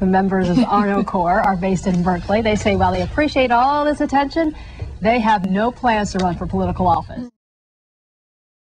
the members of Arno Corps are based in Berkeley. They say while they appreciate all this attention, they have no plans to run for political office.